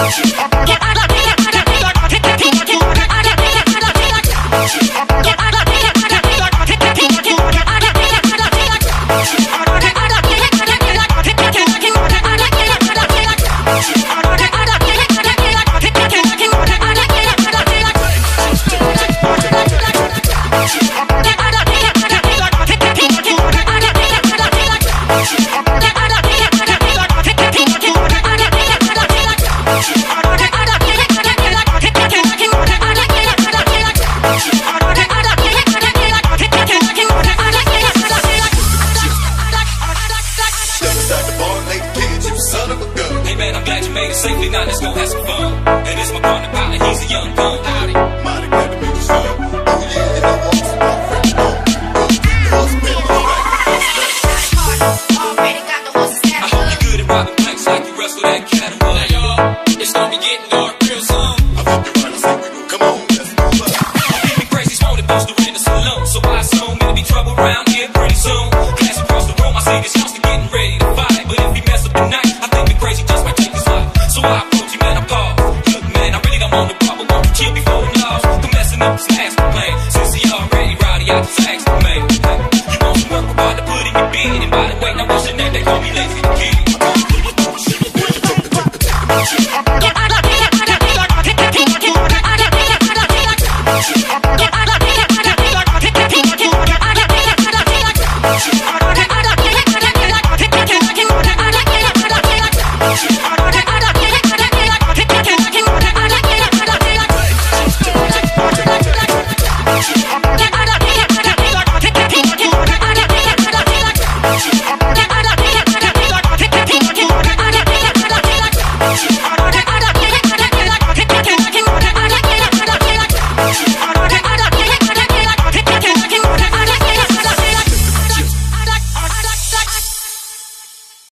Don't you. safely, now let's go have some fun. And it's my partner, he's a young gun. Son. Oh, yeah, I hope you're good at robbing like you wrestle that it's gonna be getting dark real soon. Come on, let's go back. The saloon. So we'll be trouble around here pretty soon. Pass across the room, I see this house. messing up. Since he already rowdy out. You want some work about the and. And by the way, I'm wishing that they call me lazy the kid.